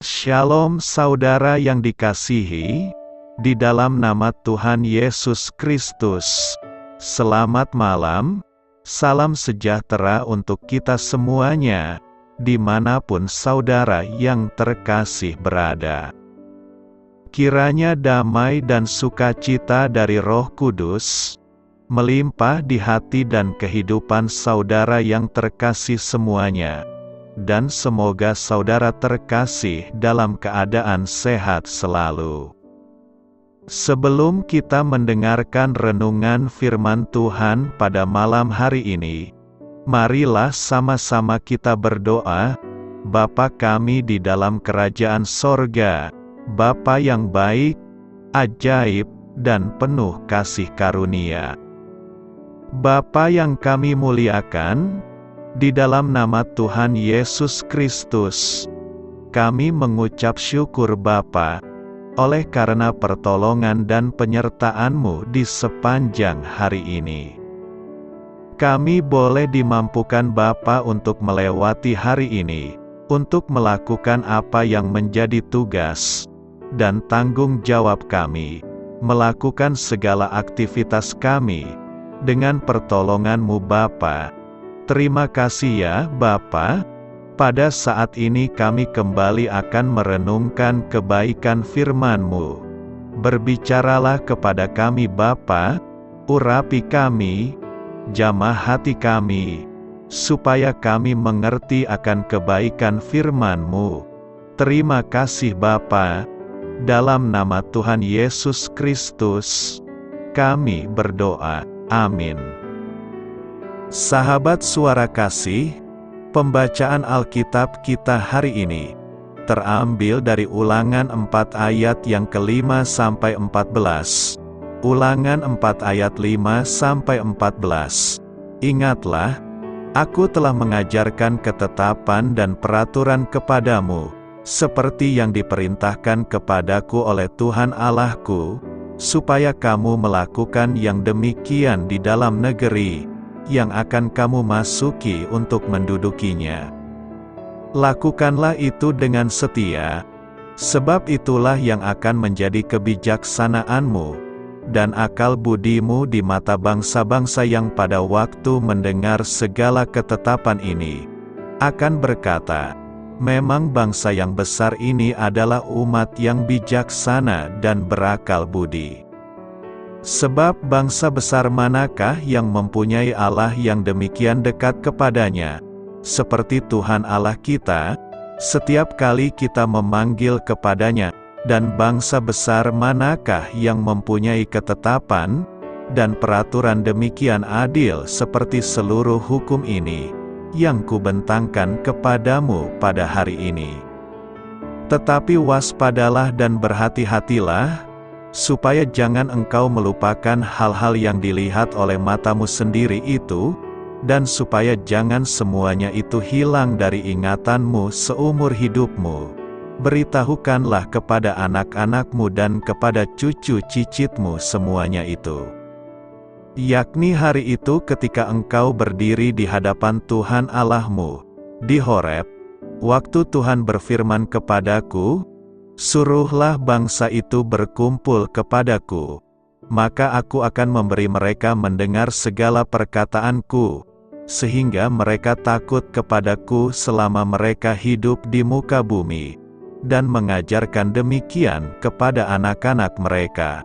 Shalom saudara yang dikasihi, di dalam nama Tuhan Yesus Kristus. Selamat malam, salam sejahtera untuk kita semuanya, di mana pun saudara yang terkasih berada. Kiranya damai dan sukacita dari roh kudus, melimpah di hati dan kehidupan saudara yang terkasih semuanya dan semoga saudara terkasih dalam keadaan sehat selalu. Sebelum kita mendengarkan renungan firman Tuhan pada malam hari ini, marilah sama-sama kita berdoa, Bapa kami di dalam kerajaan sorga, Bapa yang baik, ajaib, dan penuh kasih karunia. Bapa yang kami muliakan, di dalam nama Tuhan Yesus Kristus, kami mengucap syukur Bapa, oleh karena pertolongan dan penyertaan-Mu di sepanjang hari ini. Kami boleh dimampukan Bapa untuk melewati hari ini, untuk melakukan apa yang menjadi tugas dan tanggung jawab kami, melakukan segala aktivitas kami, dengan pertolongan-Mu Bapa, Terima kasih ya, Bapa. Pada saat ini kami kembali akan merenungkan kebaikan firman-Mu. Berbicaralah kepada kami Bapa, urapi kami, jamah hati kami, supaya kami mengerti akan kebaikan firman-Mu. Terima kasih Bapa. Dalam nama Tuhan Yesus Kristus, kami berdoa. Amin. Sahabat suara kasih, pembacaan Alkitab kita hari ini terambil dari ulangan 4 ayat yang kelima sampai 14. Ulangan 4 ayat 5 sampai 14. Ingatlah, aku telah mengajarkan ketetapan dan peraturan kepadamu, seperti yang diperintahkan kepadaku oleh Tuhan Allahku, supaya kamu melakukan yang demikian di dalam negeri, yang akan kamu masuki untuk mendudukinya. Lakukanlah itu dengan setia, sebab itulah yang akan menjadi kebijaksanaanmu, dan akal budimu di mata bangsa-bangsa yang pada waktu mendengar segala ketetapan ini, akan berkata, Memang bangsa yang besar ini adalah umat yang bijaksana dan berakal budi. Sebab bangsa besar manakah yang mempunyai Allah yang demikian dekat kepadanya, seperti Tuhan Allah kita, setiap kali kita memanggil kepadanya, dan bangsa besar manakah yang mempunyai ketetapan, dan peraturan demikian adil seperti seluruh hukum ini, yang kubentangkan kepadamu pada hari ini. Tetapi waspadalah dan berhati-hatilah, supaya jangan engkau melupakan hal-hal yang dilihat oleh matamu sendiri itu, dan supaya jangan semuanya itu hilang dari ingatanmu seumur hidupmu. Beritahukanlah kepada anak-anakmu dan kepada cucu cicitmu semuanya itu. Yakni hari itu ketika engkau berdiri di hadapan Tuhan Allahmu, di Horeb, waktu Tuhan berfirman kepadaku, Suruhlah bangsa itu berkumpul kepadaku, maka aku akan memberi mereka mendengar segala perkataanku, sehingga mereka takut kepadaku selama mereka hidup di muka bumi, dan mengajarkan demikian kepada anak-anak mereka.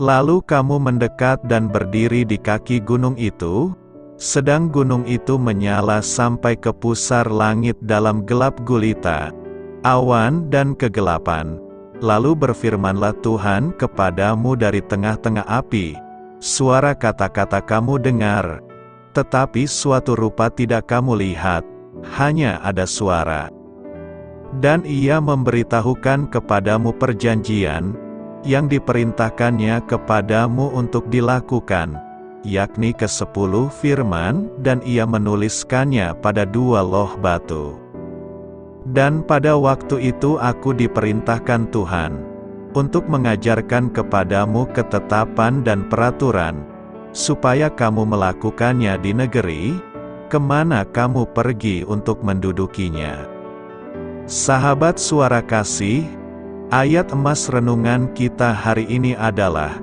Lalu kamu mendekat dan berdiri di kaki gunung itu, sedang gunung itu menyala sampai ke pusar langit dalam gelap gulita, awan dan kegelapan. Lalu berfirmanlah Tuhan kepadamu dari tengah-tengah api, suara kata-kata kamu dengar, tetapi suatu rupa tidak kamu lihat, hanya ada suara. Dan ia memberitahukan kepadamu perjanjian, yang diperintahkannya kepadamu untuk dilakukan, yakni ke sepuluh firman, dan ia menuliskannya pada dua loh batu. Dan pada waktu itu aku diperintahkan Tuhan, untuk mengajarkan kepadamu ketetapan dan peraturan, supaya kamu melakukannya di negeri, ke mana kamu pergi untuk mendudukinya. Sahabat suara kasih, ayat emas renungan kita hari ini adalah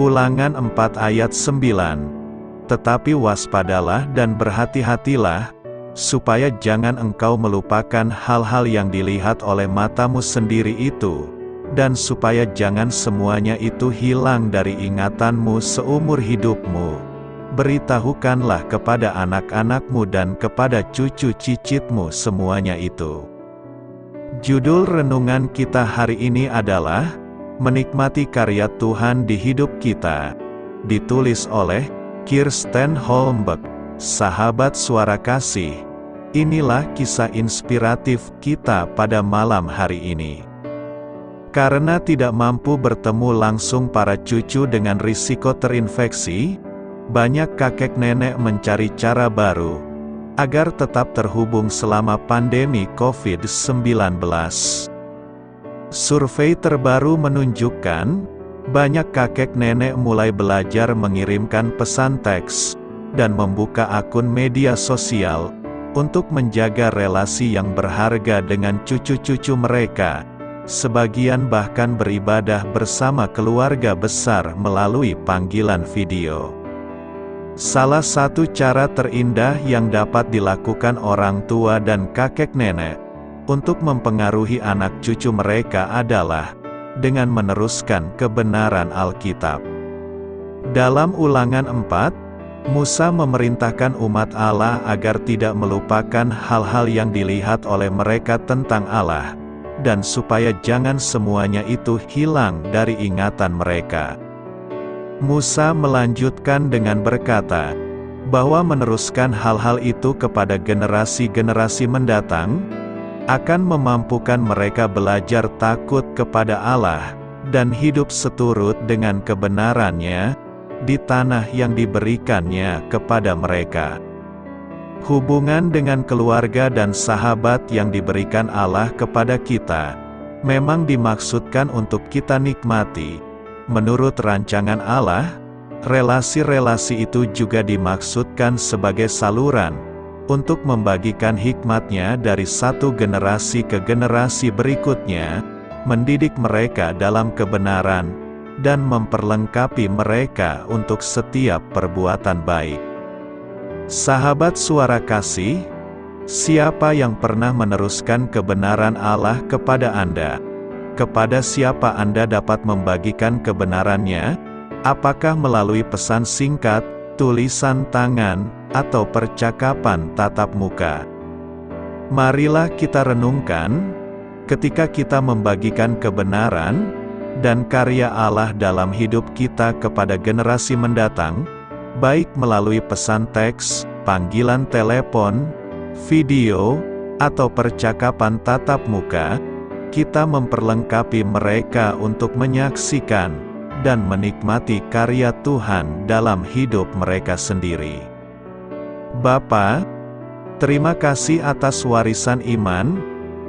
Ulangan 4 ayat 9. Tetapi waspadalah dan berhati-hatilah, supaya jangan engkau melupakan hal-hal yang dilihat oleh matamu sendiri itu, dan supaya jangan semuanya itu hilang dari ingatanmu seumur hidupmu. Beritahukanlah kepada anak-anakmu dan kepada cucu cicitmu semuanya itu. Judul renungan kita hari ini adalah Menikmati Karya Tuhan di Hidup Kita. Ditulis oleh Kirsten Holmberg Sahabat suara kasih, inilah kisah inspiratif kita pada malam hari ini. Karena tidak mampu bertemu langsung para cucu dengan risiko terinfeksi, banyak kakek nenek mencari cara baru agar tetap terhubung selama pandemi COVID-19. Survei terbaru menunjukkan banyak kakek nenek mulai belajar mengirimkan pesan teks dan membuka akun media sosial untuk menjaga relasi yang berharga dengan cucu-cucu mereka. Sebagian bahkan beribadah bersama keluarga besar melalui panggilan video. Salah satu cara terindah yang dapat dilakukan orang tua dan kakek nenek untuk mempengaruhi anak cucu mereka adalah dengan meneruskan kebenaran Alkitab. Dalam Ulangan 4, Musa memerintahkan umat Allah agar tidak melupakan hal-hal yang dilihat oleh mereka tentang Allah, dan supaya jangan semuanya itu hilang dari ingatan mereka. Musa melanjutkan dengan berkata, bahwa meneruskan hal-hal itu kepada generasi-generasi mendatang, akan memampukan mereka belajar takut kepada Allah, dan hidup seturut dengan kebenarannya, di tanah yang diberikannya kepada mereka. Hubungan dengan keluarga dan sahabat yang diberikan Allah kepada kita, memang dimaksudkan untuk kita nikmati. Menurut rancangan Allah, relasi-relasi itu juga dimaksudkan sebagai saluran, untuk membagikan hikmatnya dari satu generasi ke generasi berikutnya, mendidik mereka dalam kebenaran, dan memperlengkapi mereka untuk setiap perbuatan baik. Sahabat suara kasih, siapa yang pernah meneruskan kebenaran Allah kepada Anda? Kepada siapa Anda dapat membagikan kebenarannya? Apakah melalui pesan singkat, tulisan tangan, atau percakapan tatap muka? Marilah kita renungkan, ketika kita membagikan kebenaran, dan karya Allah dalam hidup kita kepada generasi mendatang, baik melalui pesan teks, panggilan telepon, video, atau percakapan tatap muka, kita memperlengkapi mereka untuk menyaksikan dan menikmati karya Tuhan dalam hidup mereka sendiri. Bapa, terima kasih atas warisan iman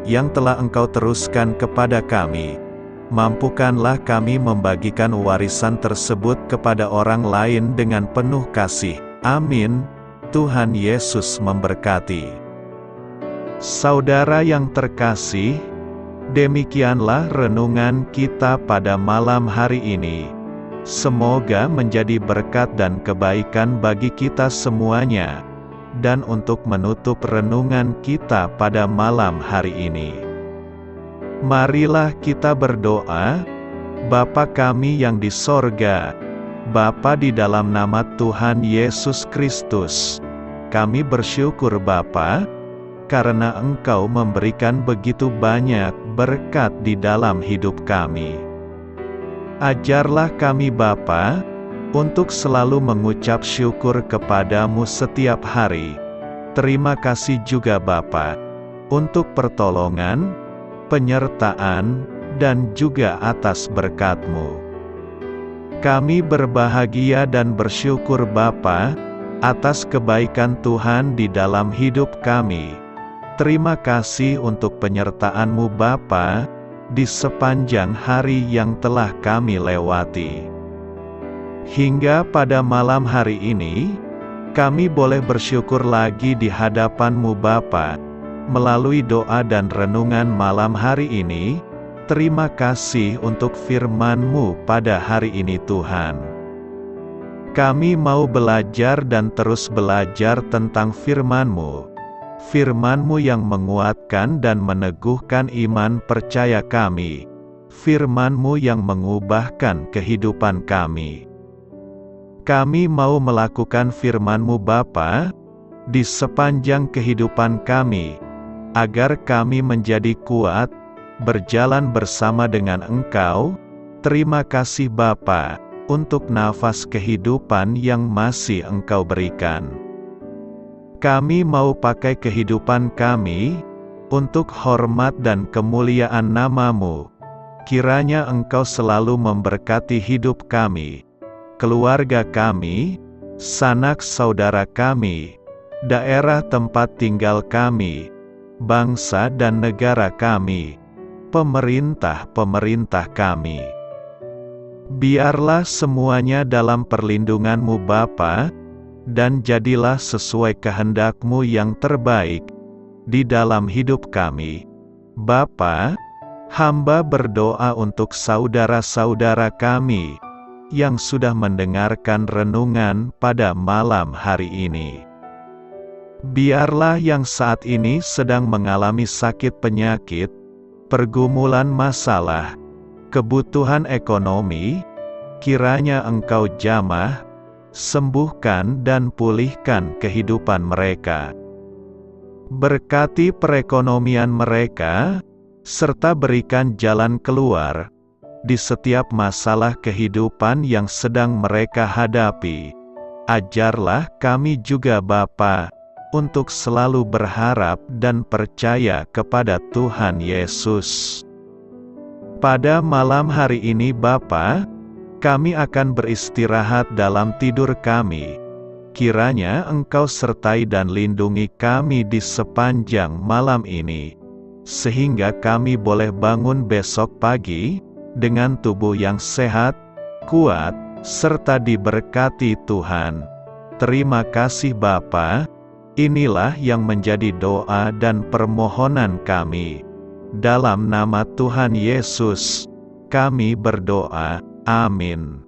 yang telah Engkau teruskan kepada kami mampukanlah kami membagikan warisan tersebut kepada orang lain dengan penuh kasih. Amin. Tuhan Yesus memberkati. Saudara yang terkasih, demikianlah renungan kita pada malam hari ini. Semoga menjadi berkat dan kebaikan bagi kita semuanya. Dan untuk menutup renungan kita pada malam hari ini. Marilah kita berdoa, Bapa kami yang di sorga, Bapa di dalam nama Tuhan Yesus Kristus, kami bersyukur Bapa, karena Engkau memberikan begitu banyak berkat di dalam hidup kami. Ajarlah kami Bapa, untuk selalu mengucap syukur kepadamu setiap hari. Terima kasih juga Bapa, untuk pertolongan, penyertaan, dan juga atas berkat-Mu. Kami berbahagia dan bersyukur Bapa, atas kebaikan Tuhan di dalam hidup kami. Terima kasih untuk penyertaan-Mu Bapa, di sepanjang hari yang telah kami lewati. Hingga pada malam hari ini, kami boleh bersyukur lagi di hadapan-Mu Bapa, melalui doa dan renungan malam hari ini, terima kasih untuk firman-Mu pada hari ini Tuhan. Kami mau belajar dan terus belajar tentang firman-Mu. Firman-Mu yang menguatkan dan meneguhkan iman percaya kami. Firman-Mu yang mengubahkan kehidupan kami. Kami mau melakukan firman-Mu Bapa, di sepanjang kehidupan kami, agar kami menjadi kuat, berjalan bersama dengan Engkau. Terima kasih Bapa untuk nafas kehidupan yang masih Engkau berikan. Kami mau pakai kehidupan kami untuk hormat dan kemuliaan namamu. Kiranya Engkau selalu memberkati hidup kami, keluarga kami, sanak saudara kami, daerah tempat tinggal kami, bangsa dan negara kami, pemerintah-pemerintah kami. Biarlah semuanya dalam perlindunganmu Bapa, dan jadilah sesuai kehendakmu yang terbaik, di dalam hidup kami. Bapa, hamba berdoa untuk saudara-saudara kami, yang sudah mendengarkan renungan pada malam hari ini. Biarlah yang saat ini sedang mengalami sakit penyakit, pergumulan masalah, kebutuhan ekonomi, kiranya engkau jamah, sembuhkan dan pulihkan kehidupan mereka. Berkati perekonomian mereka, serta berikan jalan keluar, di setiap masalah kehidupan yang sedang mereka hadapi. Ajarlah kami juga Bapa, untuk selalu berharap dan percaya kepada Tuhan Yesus. Pada malam hari ini Bapa, kami akan beristirahat dalam tidur kami. Kiranya Engkau sertai dan lindungi kami di sepanjang malam ini, sehingga kami boleh bangun besok pagi dengan tubuh yang sehat, kuat, serta diberkati Tuhan. Terima kasih Bapa. Inilah yang menjadi doa dan permohonan kami. Dalam nama Tuhan Yesus, kami berdoa. Amin.